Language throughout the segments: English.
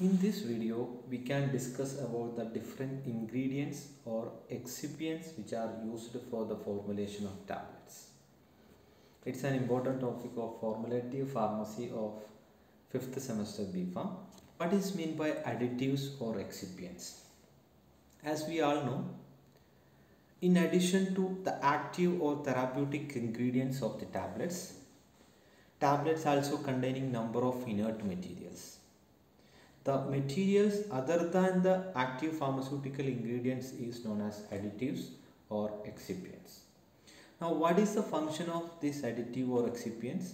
In this video, we can discuss about the different ingredients or excipients which are used for the formulation of tablets. It's an important topic of formulative pharmacy of 5th semester BPharm. What is meant by additives or excipients? As we all know, in addition to the active or therapeutic ingredients of the tablets, tablets also containing number of inert materials. The materials other than the active pharmaceutical ingredients is known as additives or excipients. Now what is the function of these additive or excipients?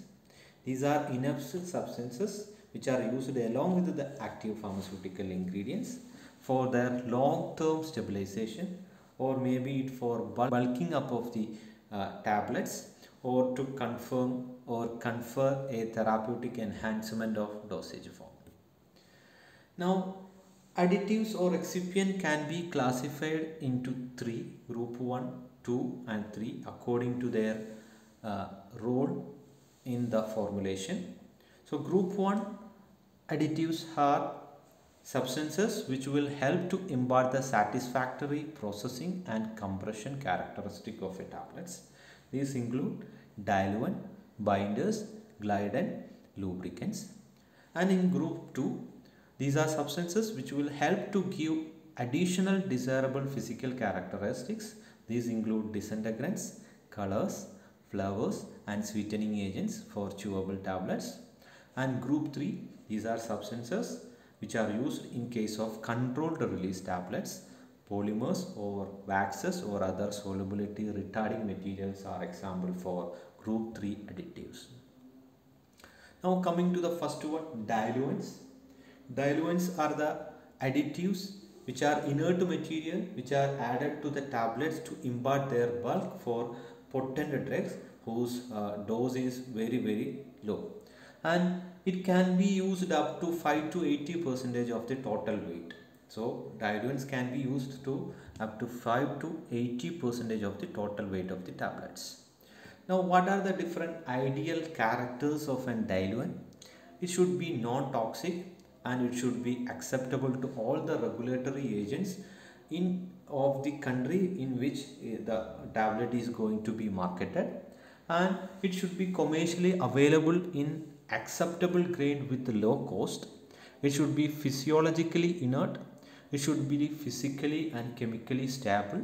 These are inert substances which are used along with the active pharmaceutical ingredients for their long term stabilization or maybe it for bulking up of the uh, tablets or to confirm or confer a therapeutic enhancement of dosage form. Now additives or excipient can be classified into three group 1, 2 and 3 according to their uh, role in the formulation. So group 1 additives are substances which will help to impart the satisfactory processing and compression characteristic of a tablets. These include diluent, binders, glidant, lubricants. And in group 2, these are substances which will help to give additional desirable physical characteristics. These include disintegrants, colors, flavors and sweetening agents for chewable tablets. And group 3, these are substances which are used in case of controlled release tablets. Polymers or waxes or other solubility retarding materials are example for group 3 additives. Now coming to the first one diluents. Diluents are the additives which are inert material which are added to the tablets to impart their bulk for potent drugs whose uh, dose is very very low. And it can be used up to 5 to 80 percentage of the total weight. So diluents can be used to up to 5 to 80 percentage of the total weight of the tablets. Now what are the different ideal characters of an diluent? It should be non-toxic and it should be acceptable to all the regulatory agents in of the country in which eh, the tablet is going to be marketed. And it should be commercially available in acceptable grade with low cost. It should be physiologically inert. It should be physically and chemically stable.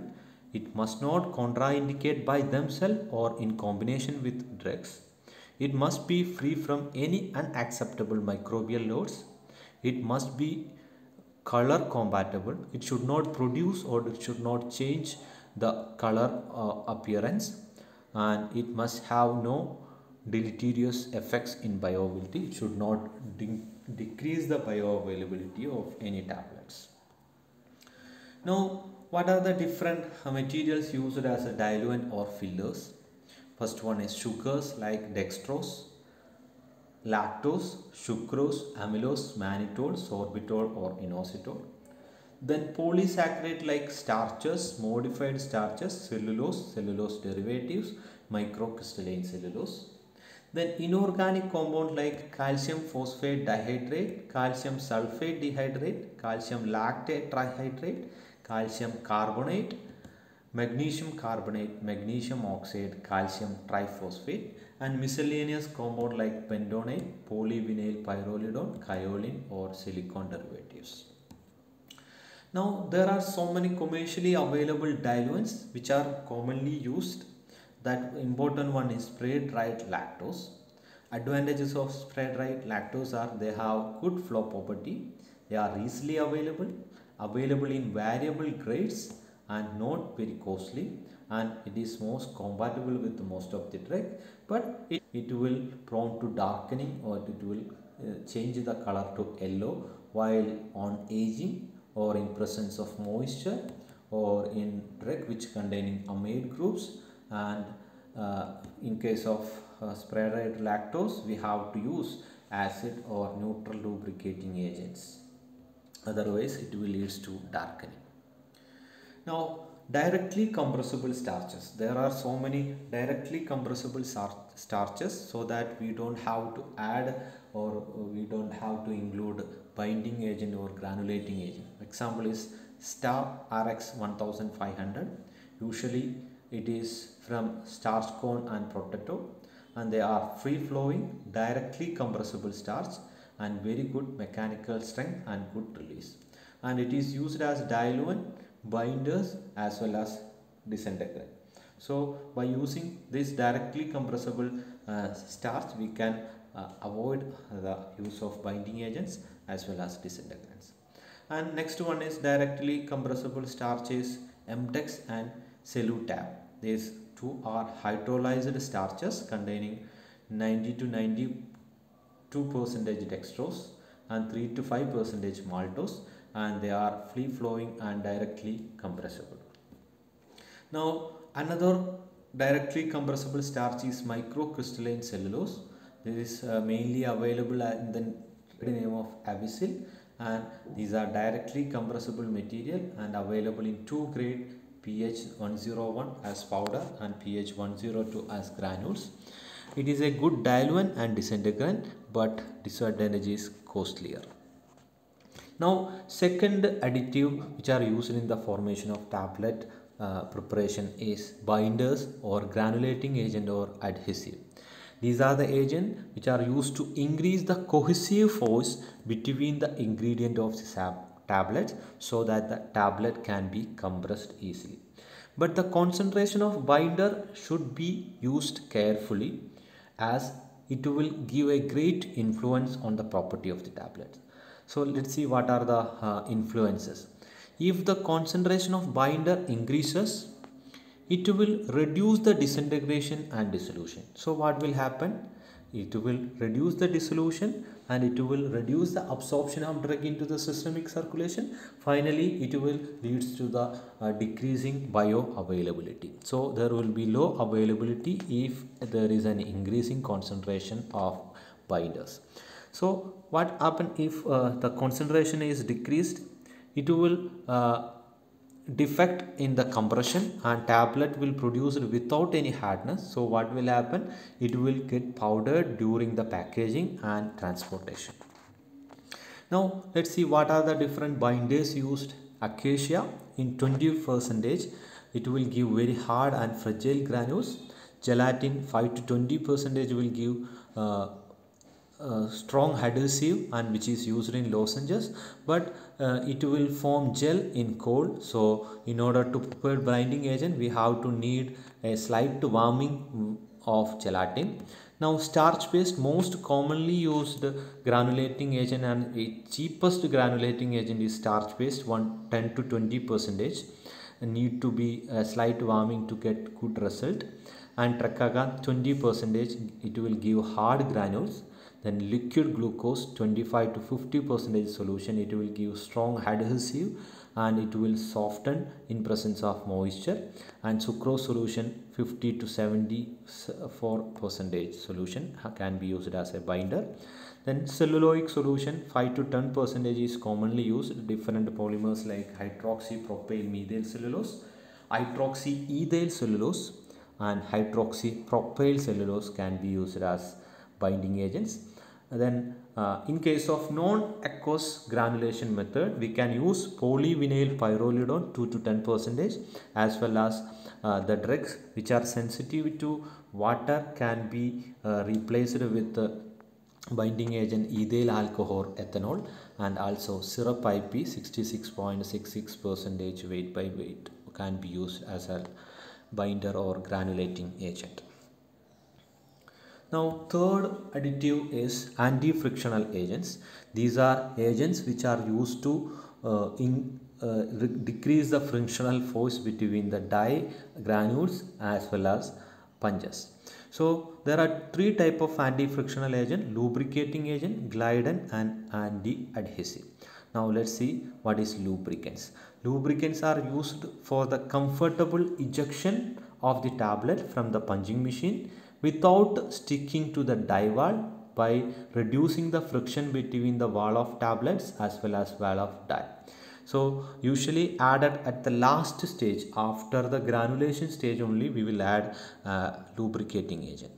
It must not contraindicate by themselves or in combination with drugs. It must be free from any unacceptable microbial loads it must be color compatible. It should not produce or it should not change the color uh, appearance. And it must have no deleterious effects in bioavailability. It should not de decrease the bioavailability of any tablets. Now what are the different materials used as a diluent or fillers? First one is sugars like dextrose lactose, sucrose, amylose, mannitol, sorbitol or inositol. Then polysaccharide like starches, modified starches, cellulose, cellulose derivatives, microcrystalline cellulose. Then inorganic compound like calcium phosphate dihydrate, calcium sulfate dihydrate, calcium lactate trihydrate, calcium carbonate, magnesium carbonate, magnesium oxide, calcium triphosphate and miscellaneous compound like bentonite, polyvinyl pyrrolidone, kaolin or silicon derivatives. Now there are so many commercially available diluents which are commonly used. That important one is spray dried lactose. Advantages of spray dried lactose are they have good flow property, they are easily available, available in variable grades and not very costly and it is most compatible with most of the drug but it, it will prone to darkening or it will uh, change the color to yellow while on aging or in presence of moisture or in drug which containing amide groups and uh, in case of uh, spread lactose we have to use acid or neutral lubricating agents. Otherwise it will leads to darkening now directly compressible starches there are so many directly compressible starches so that we don't have to add or uh, we don't have to include binding agent or granulating agent. Example is star RX 1500. Usually it is from starch cone and protector and they are free flowing directly compressible starch and very good mechanical strength and good release and it is used as diluent binders as well as disintegrant. So by using this directly compressible uh, starch we can uh, avoid the use of binding agents as well as disintegrants. And next one is directly compressible starches Emdex and Celutab these two are hydrolyzed starches containing 90 to 92 percentage dextrose and 3 to 5 percentage maltose and they are free flowing and directly compressible. Now another directly compressible starch is microcrystalline cellulose. This is uh, mainly available in the name of Avicel and these are directly compressible material and available in two grade pH 101 as powder and pH 102 as granules. It is a good diluent and disintegrant but disadvantage is costlier. Now second additive which are used in the formation of tablet uh, preparation is binders or granulating agent or adhesive. These are the agents which are used to increase the cohesive force between the ingredient of the tablets so that the tablet can be compressed easily. But the concentration of binder should be used carefully as it will give a great influence on the property of the tablet. So let's see what are the uh, influences. If the concentration of binder increases, it will reduce the disintegration and dissolution. So what will happen? It will reduce the dissolution and it will reduce the absorption of drug into the systemic circulation. Finally, it will leads to the uh, decreasing bioavailability. So there will be low availability if there is an increasing concentration of binders. So what happen if uh, the concentration is decreased? It will uh, defect in the compression and tablet will produce it without any hardness. So what will happen? It will get powdered during the packaging and transportation. Now let's see what are the different binders used. Acacia in 20 percentage it will give very hard and fragile granules. Gelatin 5 to 20 percentage will give uh, uh, strong adhesive and which is used in lozenges but uh, it will form gel in cold. So in order to prepare binding agent we have to need a slight warming of gelatin. Now starch paste most commonly used granulating agent and cheapest granulating agent is starch paste 1 10 to 20 percentage. Need to be a slight warming to get good result. And Tragacanth 20 percentage it will give hard granules then liquid glucose 25 to 50 percentage solution. It will give strong adhesive and it will soften in presence of moisture. And sucrose solution 50 to 74 percentage solution can be used as a binder. Then celluloic solution 5 to 10 percentage is commonly used. Different polymers like hydroxypropyl methyl cellulose hydroxyethyl cellulose and hydroxypropyl cellulose can be used as binding agents then uh, in case of non-aqueous granulation method, we can use polyvinyl pyrrolidone 2 to 10 percentage as well as uh, the drugs which are sensitive to water can be uh, replaced with the binding agent ethyl alcohol ethanol and also syrup IP 66.66 percentage weight by weight can be used as a binder or granulating agent. Now third additive is anti-frictional agents. These are agents which are used to uh, in, uh, decrease the frictional force between the die granules as well as punches. So there are three type of anti-frictional agent, lubricating agent, glidant and anti-adhesive. Now let's see what is lubricants. Lubricants are used for the comfortable ejection of the tablet from the punching machine without sticking to the die wall by reducing the friction between the wall of tablets as well as wall of die. So usually added at the last stage after the granulation stage only we will add uh, lubricating agent.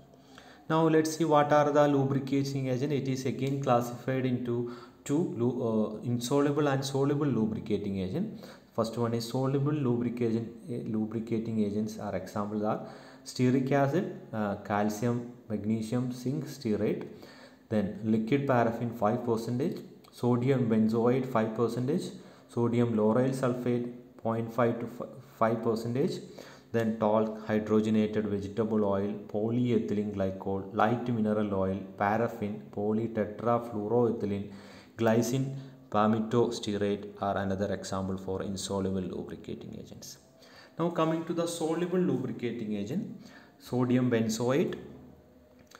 Now let's see what are the lubricating agent. It is again classified into two uh, insoluble and soluble lubricating agent. First one is soluble lubricating lubricating agents. Our examples are stearic acid, uh, calcium, magnesium, zinc stearate. Then liquid paraffin 5 percentage, sodium benzoate 5 percentage, sodium lauryl sulfate 0.5 to 5 percentage then talc, hydrogenated vegetable oil, polyethylene glycol, light mineral oil, paraffin, polytetrafluoroethylene, glyceryl palmitostearate are another example for insoluble lubricating agents. Now coming to the soluble lubricating agent, sodium benzoate,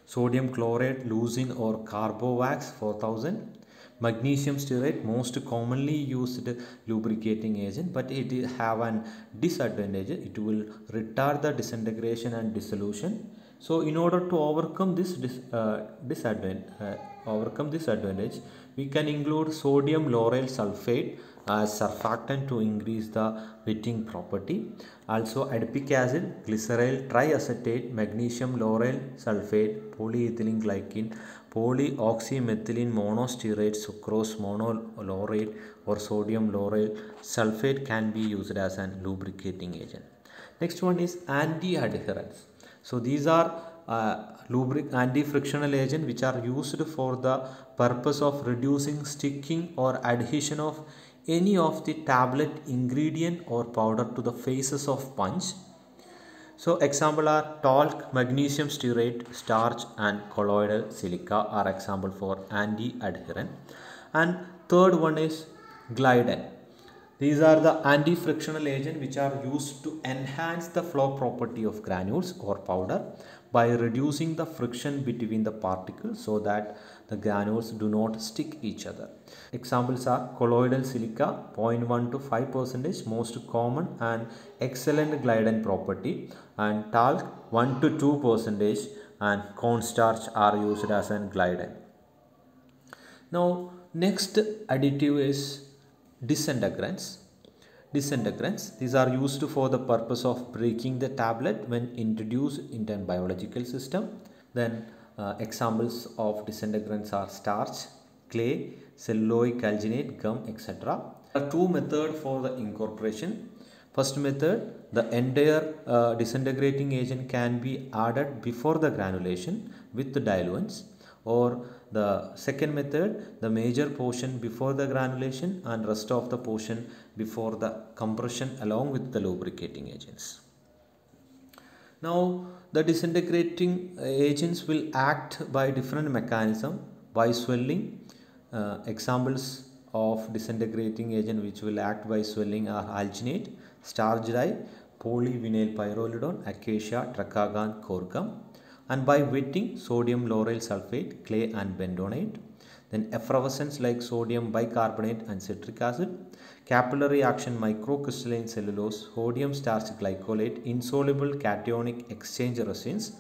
sodium chlorate, leucine or carbowax 4000, magnesium stearate most commonly used lubricating agent but it have an disadvantage. It will retard the disintegration and dissolution so in order to overcome this dis, uh, disadvantage uh, overcome this advantage we can include sodium lauryl sulfate as surfactant to increase the wetting property also adipic acid glyceryl triacetate magnesium lauryl sulfate polyethylene glycine polyoxyethylene monostearate, sucrose monolaurate or sodium lauryl sulfate can be used as an lubricating agent. Next one is anti-adherents. So these are uh, anti-frictional agent which are used for the purpose of reducing sticking or adhesion of any of the tablet ingredient or powder to the faces of punch so example are talc, magnesium stearate, starch and colloidal silica are example for anti-adherent. And third one is glidant. These are the anti-frictional agent which are used to enhance the flow property of granules or powder by reducing the friction between the particles so that the granules do not stick each other. Examples are colloidal silica 0.1 to 5 percentage most common and excellent glidant property and talc 1 to 2 percentage and cornstarch are used as an glidant. Now next additive is disintegrants. Disintegrants, these are used for the purpose of breaking the tablet when introduced into a biological system. Then uh, examples of disintegrants are starch, clay, celluloid alginate, gum, etc. There are two methods for the incorporation. First method, the entire uh, disintegrating agent can be added before the granulation with the diluents or the second method, the major portion before the granulation and rest of the portion before the compression along with the lubricating agents. Now the disintegrating agents will act by different mechanism by swelling. Uh, examples of disintegrating agent which will act by swelling are alginate, starch dye, polyvinyl pyrrolidone, acacia, tragacanth, corgum and by wetting sodium lauryl sulfate, clay and bentonite. Then effervescence like sodium bicarbonate and citric acid. Capillary action microcrystalline cellulose, sodium starch glycolate, insoluble cationic exchange resins,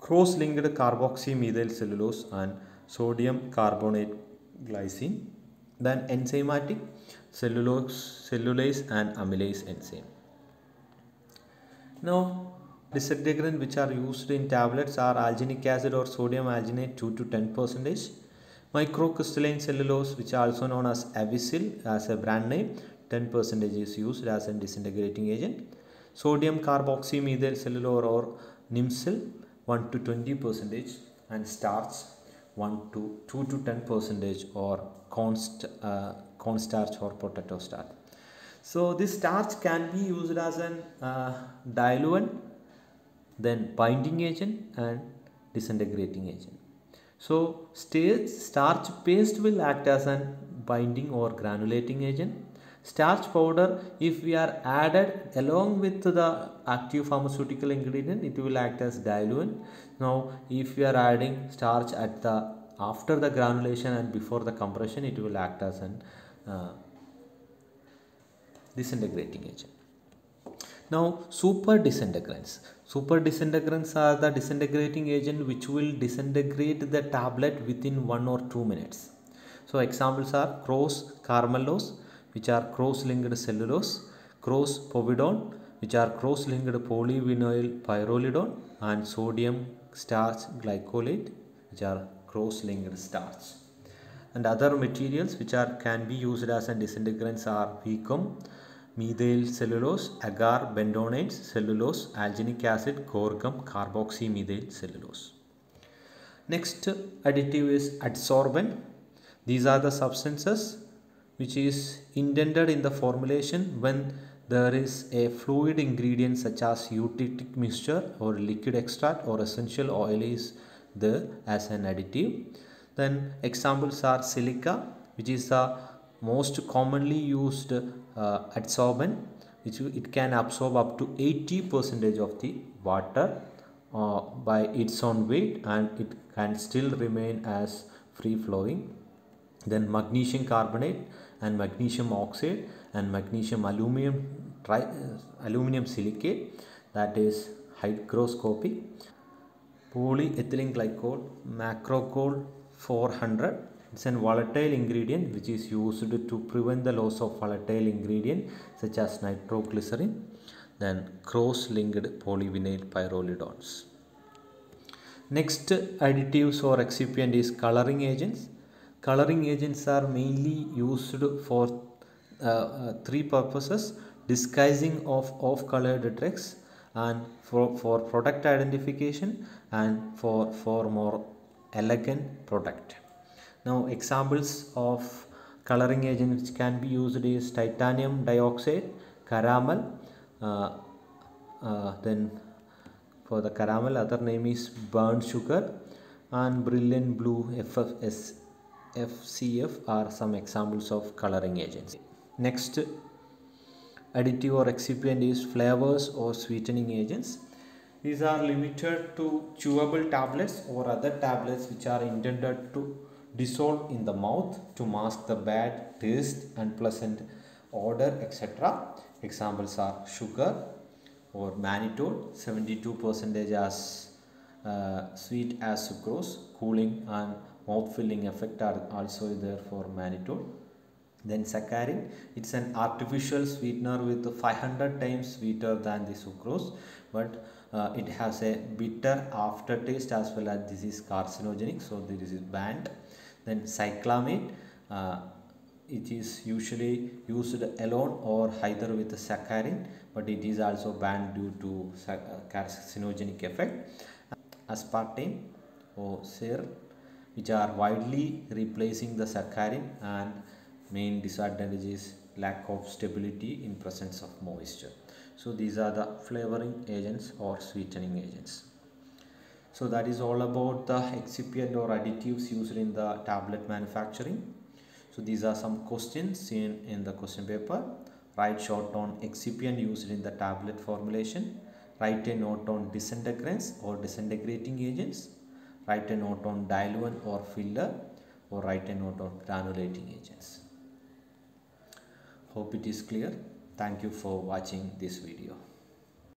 cross-linked carboxymethyl cellulose and sodium carbonate glycine. Then enzymatic cellulose, cellulase and amylase enzyme. Now Disintegrant which are used in tablets are alginic acid or sodium alginate 2 to 10 percentage. Microcrystalline cellulose which are also known as Avicel as a brand name 10 percentage is used as a disintegrating agent. Sodium carboxymethyl cellulose or Nymcel 1 to 20 percentage and starch 1 to 2 to 10 percentage or const, uh, cornstarch or potato starch. So this starch can be used as an uh, diluent then binding agent and disintegrating agent. So starch paste will act as a binding or granulating agent. Starch powder if we are added along with the active pharmaceutical ingredient it will act as diluent. Now if we are adding starch at the after the granulation and before the compression it will act as an uh, disintegrating agent. Now super disintegrants. Super disintegrants are the disintegrating agent which will disintegrate the tablet within 1 or 2 minutes. So examples are cross carmellose which are cross-linked cellulose, crospovidone which are cross-linked polyvinyl pyrrolidone and sodium starch glycolate which are cross-linked starch and other materials which are can be used as an disintegrants are Veegum methyl cellulose agar bentonite cellulose alginic acid guar gum carboxy methyl cellulose. Next additive is adsorbent. These are the substances which is intended in the formulation when there is a fluid ingredient such as eutectic mixture or liquid extract or essential oil is there as an additive. Then examples are silica which is the most commonly used uh, adsorbent which it can absorb up to 80 percentage of the water uh, by its own weight and it can still remain as free flowing then magnesium carbonate and magnesium oxide and magnesium aluminum tri uh, aluminum silicate that is hygroscopic polyethylene glycol macrogol 400 it's a volatile ingredient which is used to prevent the loss of volatile ingredient such as nitroglycerin then cross linked polyvinyl pyrrolidones next additives or excipient is coloring agents. Coloring agents are mainly used for uh, uh, three purposes disguising of off colored text and for, for product identification and for for more elegant product now examples of coloring agents which can be used is titanium dioxide caramel uh, uh, then for the caramel other name is burnt sugar and brilliant blue FFS, FCF are some examples of coloring agents. Next additive or excipient is flavors or sweetening agents. These are limited to chewable tablets or other tablets which are intended to dissolve in the mouth to mask the bad taste and pleasant odor etc examples are sugar or mannitol 72 percentage as uh, sweet as sucrose. Cooling and mouth filling effect are also there for mannitol. Then saccharin it's an artificial sweetener with 500 times sweeter than the sucrose but uh, it has a bitter aftertaste as well as this is carcinogenic so this is banned then cyclamate uh, it is usually used alone or either with saccharin but it is also banned due to carcinogenic effect. Aspartame or ser which are widely replacing the saccharin and main disadvantage is lack of stability in presence of moisture. So these are the flavoring agents or sweetening agents so that is all about the excipient or additives used in the tablet manufacturing. So these are some questions seen in the question paper. Write short on excipient used in the tablet formulation. Write a note on disintegrants or disintegrating agents. Write a note on diluent or filler or write a note on granulating agents. Hope it is clear. Thank you for watching this video